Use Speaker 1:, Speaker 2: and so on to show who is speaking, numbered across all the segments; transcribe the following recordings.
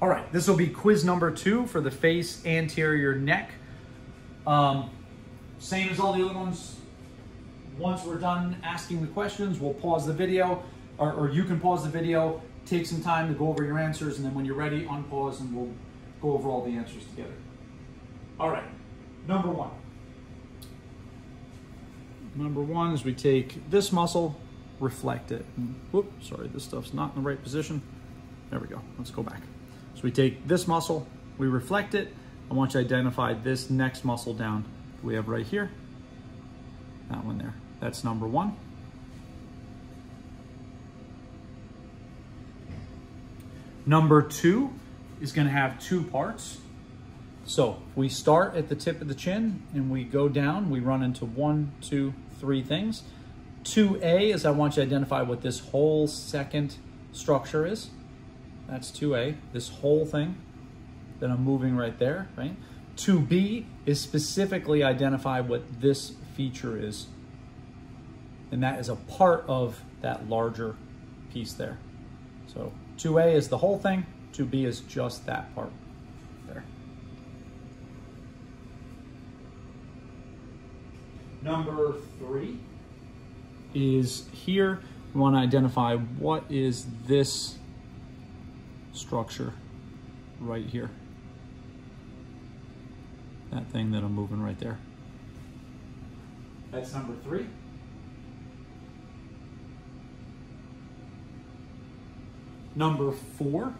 Speaker 1: All right, this will be quiz number two for the face, anterior, neck. Um, same as all the other ones. Once we're done asking the questions, we'll pause the video, or, or you can pause the video, take some time to go over your answers, and then when you're ready, unpause and we'll go over all the answers together. All right, number one. Number one is we take this muscle, reflect it. Whoop, sorry, this stuff's not in the right position. There we go, let's go back. We take this muscle, we reflect it. I want you to identify this next muscle down. We have right here, that one there. That's number one. Number two is gonna have two parts. So we start at the tip of the chin and we go down, we run into one, two, three things. 2A is I want you to identify what this whole second structure is. That's 2A, this whole thing that I'm moving right there, right? 2B is specifically identify what this feature is. And that is a part of that larger piece there. So 2A is the whole thing, 2B is just that part there. Number three is here. We want to identify what is this structure right here. That thing that I'm moving right there. That's number three. Number four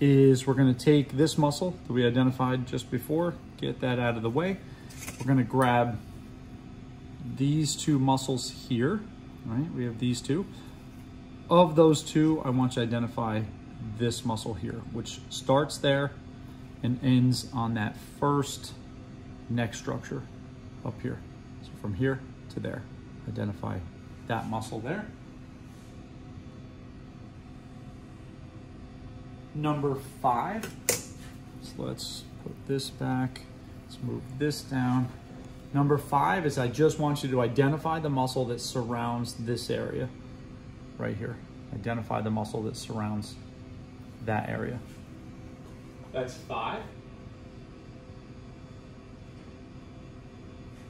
Speaker 1: is we're going to take this muscle that we identified just before, get that out of the way. We're going to grab these two muscles here, right? We have these two. Of those two, I want you to identify this muscle here, which starts there and ends on that first neck structure up here. So from here to there, identify that muscle there. Number five, so let's put this back, let's move this down. Number five is I just want you to identify the muscle that surrounds this area right here. Identify the muscle that surrounds that area. That's five.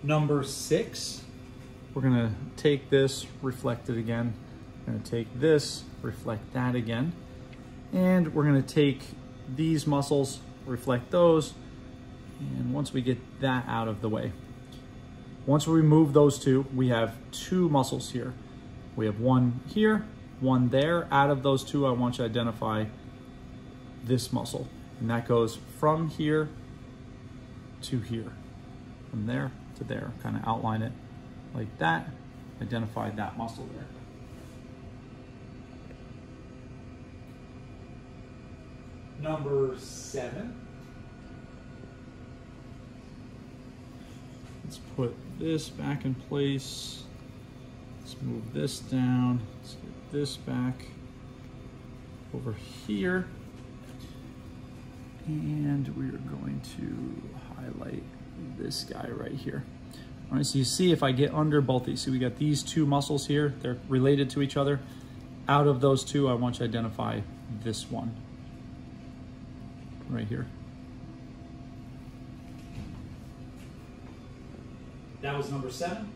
Speaker 1: Number six, we're gonna take this, reflect it again. We're gonna take this, reflect that again. And we're gonna take these muscles, reflect those, and once we get that out of the way, once we remove those two, we have two muscles here. We have one here, one there. Out of those two, I want you to identify this muscle. And that goes from here to here. From there to there. Kind of outline it like that. Identify that muscle there. Number seven. Let's put this back in place. Let's move this down. Let's get this back over here. And we are going to highlight this guy right here. All right, so you see if I get under both these, so we got these two muscles here, they're related to each other. Out of those two, I want you to identify this one right here. That was number seven.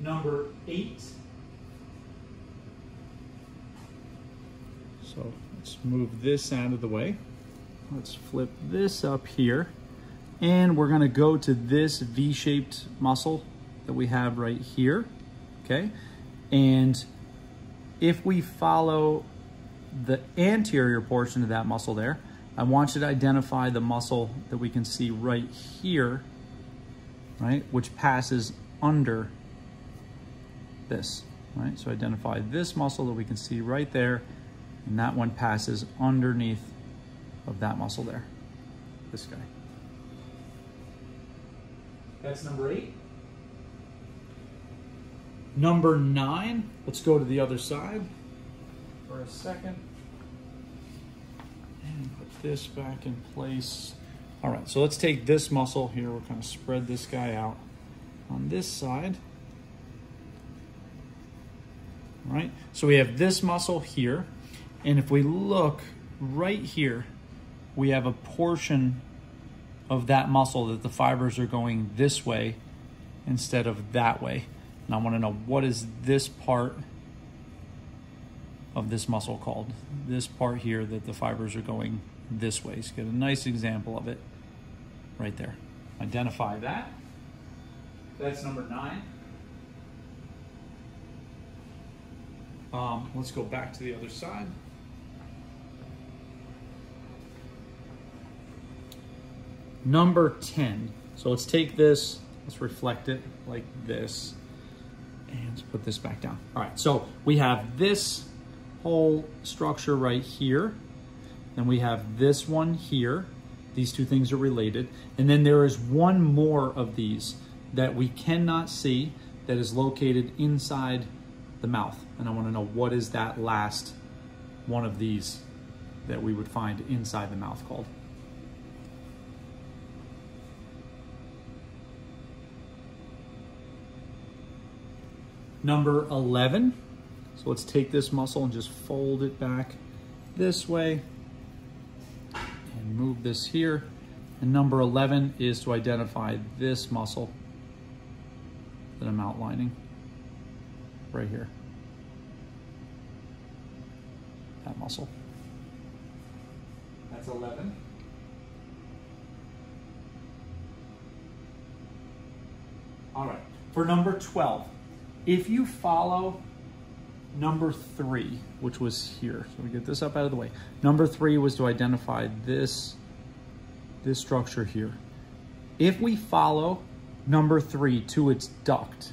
Speaker 1: Number eight. So let's move this out of the way. Let's flip this up here. And we're gonna go to this V-shaped muscle that we have right here, okay? And if we follow the anterior portion of that muscle there, I want you to identify the muscle that we can see right here, right? Which passes under this, right? So identify this muscle that we can see right there, and that one passes underneath of that muscle there, this guy. That's number eight. Number nine, let's go to the other side for a second. And put this back in place. All right, so let's take this muscle here. Kind of spread this guy out on this side. All right, so we have this muscle here. And if we look right here, we have a portion of that muscle that the fibers are going this way instead of that way. And I want to know what is this part of this muscle called? This part here that the fibers are going this way. So get a nice example of it right there. Identify that. That's number nine. Um, let's go back to the other side. Number 10. So let's take this, let's reflect it like this, and let's put this back down. All right, so we have this whole structure right here, then we have this one here. These two things are related. And then there is one more of these that we cannot see that is located inside the mouth. And I want to know what is that last one of these that we would find inside the mouth called. Number 11. So let's take this muscle and just fold it back this way and move this here. And number 11 is to identify this muscle that I'm outlining right here. That muscle. That's 11. All right, for number 12, if you follow number three, which was here, so we get this up out of the way. Number three was to identify this, this structure here. If we follow number three to its duct,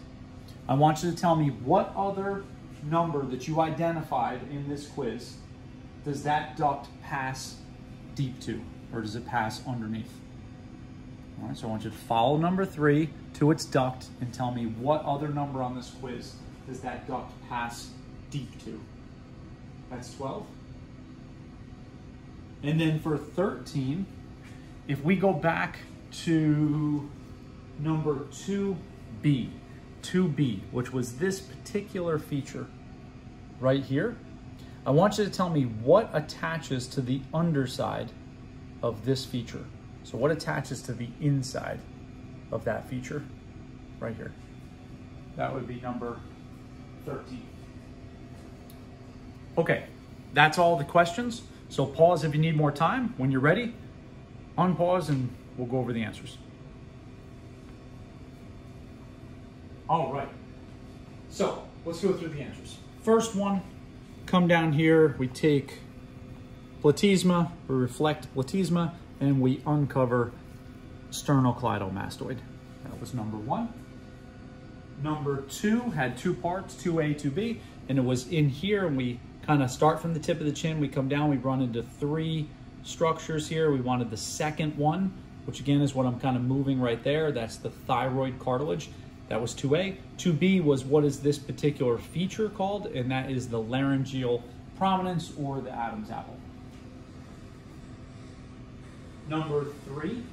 Speaker 1: I want you to tell me what other number that you identified in this quiz does that duct pass deep to, or does it pass underneath? All right, so I want you to follow number three to its duct and tell me what other number on this quiz does that duct pass deep to? That's 12. And then for 13, if we go back to number 2B, 2B, which was this particular feature right here, I want you to tell me what attaches to the underside of this feature. So what attaches to the inside of that feature right here? That would be number 13. Okay, that's all the questions. So pause if you need more time. When you're ready, unpause and we'll go over the answers. All right. So let's go through the answers. First one, come down here, we take platysma, we reflect platysma, and we uncover sternocleidomastoid. That was number one. Number two had two parts, 2A, 2B, and it was in here, and we kind of start from the tip of the chin, we come down, we run into three structures here. We wanted the second one, which again is what I'm kind of moving right there. That's the thyroid cartilage. That was 2A. 2B was what is this particular feature called, and that is the laryngeal prominence or the Adam's apple. Number three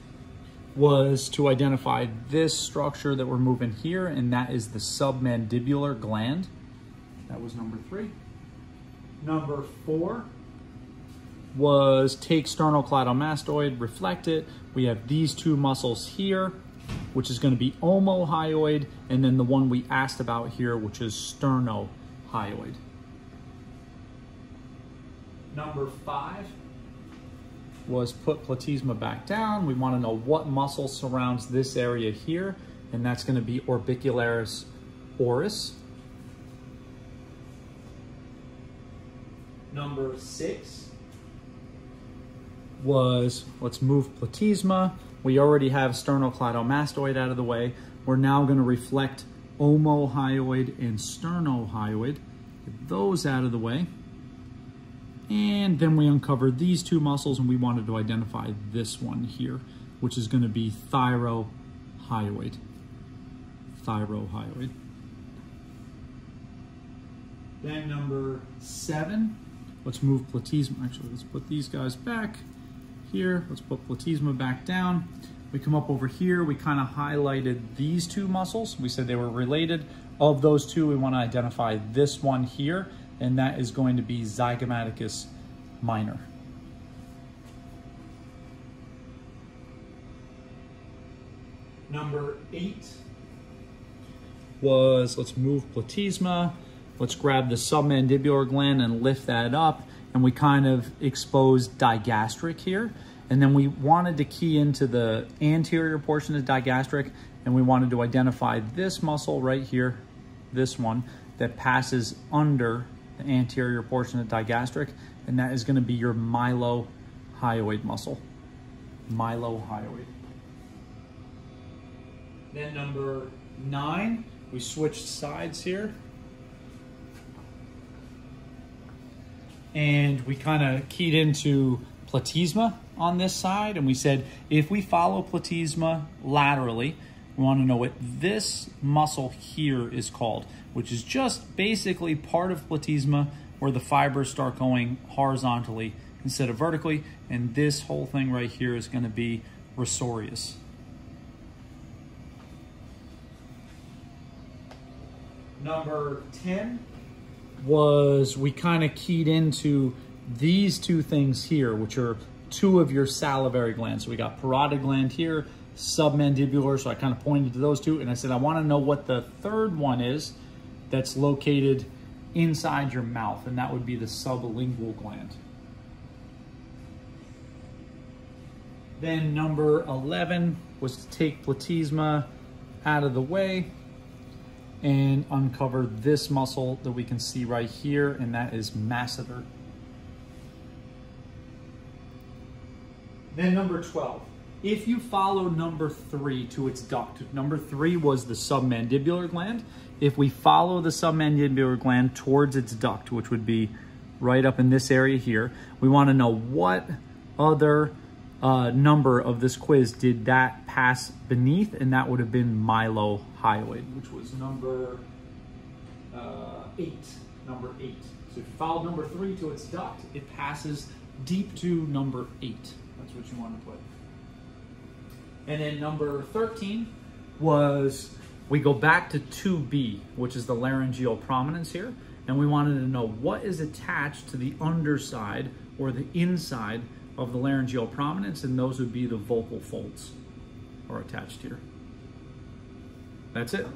Speaker 1: was to identify this structure that we're moving here, and that is the submandibular gland. That was number three. Number four was take sternocleidomastoid, reflect it. We have these two muscles here, which is going to be omohyoid, and then the one we asked about here, which is sternohyoid. Number five was put platysma back down. We want to know what muscle surrounds this area here, and that's going to be orbicularis oris. number six was, let's move platysma. We already have sternocleidomastoid out of the way. We're now gonna reflect omohyoid and sternohyoid. Get those out of the way. And then we uncovered these two muscles and we wanted to identify this one here, which is gonna be thyrohyoid. Thyrohyoid. Then number seven Let's move platysma. Actually, let's put these guys back here. Let's put platysma back down. We come up over here. We kind of highlighted these two muscles. We said they were related. Of those two, we want to identify this one here, and that is going to be Zygomaticus minor. Number eight was, let's move platysma, let's grab the submandibular gland and lift that up, and we kind of exposed digastric here. And then we wanted to key into the anterior portion of digastric, and we wanted to identify this muscle right here, this one, that passes under the anterior portion of the digastric, and that is gonna be your mylohyoid muscle. Mylohyoid. Then number nine, we switched sides here. And we kind of keyed into platysma on this side. And we said, if we follow platysma laterally, we want to know what this muscle here is called, which is just basically part of platysma where the fibers start going horizontally instead of vertically. And this whole thing right here is going to be risorius. Number 10 was we kind of keyed into these two things here, which are two of your salivary glands. So we got parotid gland here, submandibular. So I kind of pointed to those two and I said, I want to know what the third one is that's located inside your mouth. And that would be the sublingual gland. Then number 11 was to take platysma out of the way and uncover this muscle that we can see right here, and that is masseter. Then number 12. If you follow number three to its duct, number three was the submandibular gland. If we follow the submandibular gland towards its duct, which would be right up in this area here, we wanna know what other uh, number of this quiz did that pass beneath, and that would have been mylohyoid, which was number uh, eight. Number eight. So if you follow number three to its duct, it passes deep to number eight. That's what you want to put. And then number 13 was we go back to 2B, which is the laryngeal prominence here, and we wanted to know what is attached to the underside or the inside of the laryngeal prominence, and those would be the vocal folds are attached here. That's it.